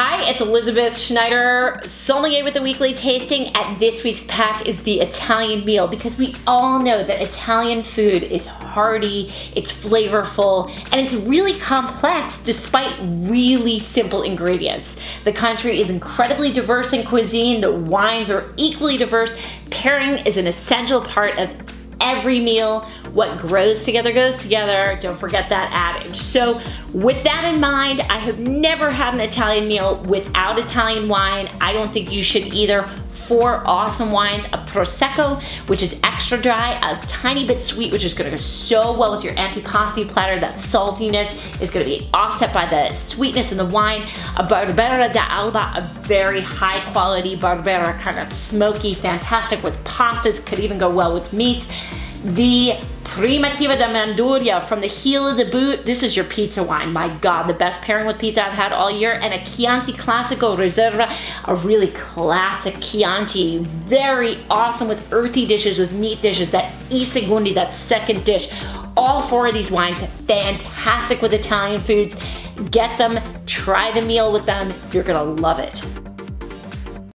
Hi, it's Elizabeth Schneider, sommelier with the weekly tasting. At this week's pack is the Italian meal because we all know that Italian food is hearty, it's flavorful, and it's really complex despite really simple ingredients. The country is incredibly diverse in cuisine, the wines are equally diverse. Pairing is an essential part of every meal. What grows together goes together. Don't forget that adage. So with that in mind, I have never had an Italian meal without Italian wine. I don't think you should either four awesome wines, a Prosecco, which is extra dry, a tiny bit sweet, which is gonna go so well with your antipasti platter. That saltiness is gonna be offset by the sweetness in the wine. A Barbera d'Alba, a very high quality Barbera, kind of smoky, fantastic with pastas, could even go well with meats. The Primitivo di Manduria from the heel of the boot. This is your pizza wine. My God, the best pairing with pizza I've had all year. And a Chianti Classico Reserva, a really classic Chianti. Very awesome with earthy dishes, with meat dishes. That Segundi, that second dish. All four of these wines, fantastic with Italian foods. Get them, try the meal with them. You're gonna love it.